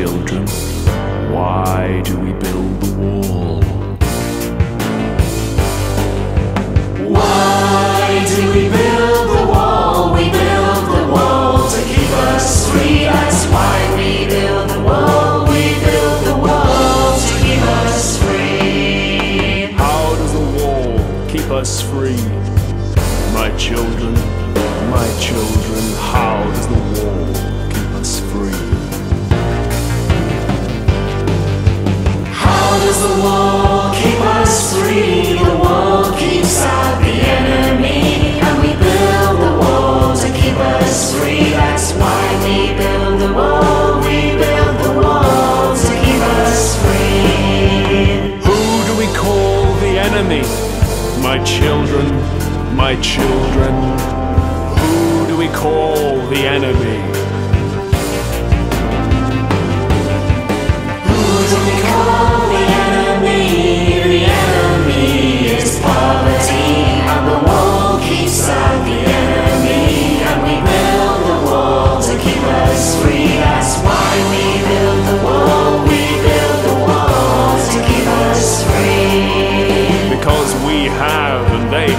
children, why do we build the wall? Why do we build the wall? We build the wall to keep us free. That's why we build the wall. We build the wall to keep us free. How does the wall keep us free? My children, my children, how does the the wall us free? The wall keeps out the enemy, and we build the wall to keep us free. That's why we build the wall. We build the wall to keep us free. Who do we call the enemy? My children, my children, who do we call the enemy?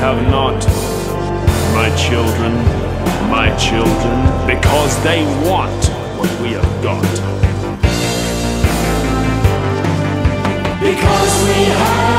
Have not. My children, my children, because they want what we have got. Because we have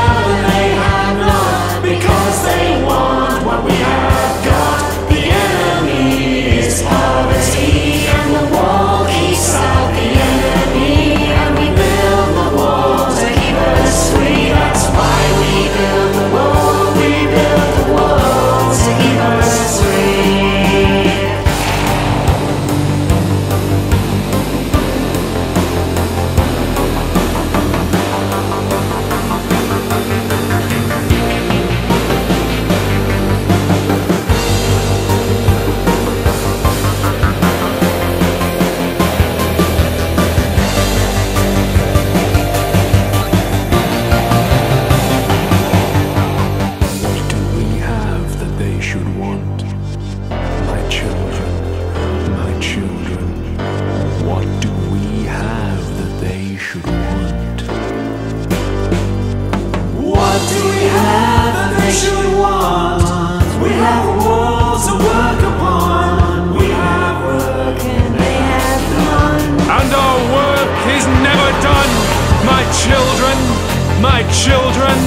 my children,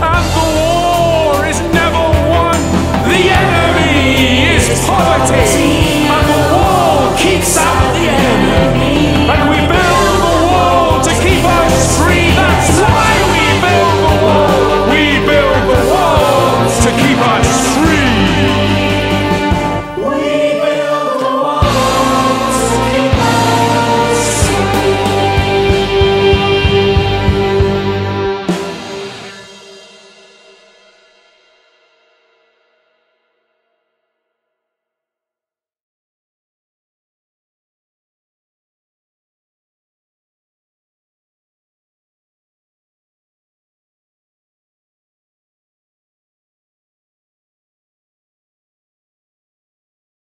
and the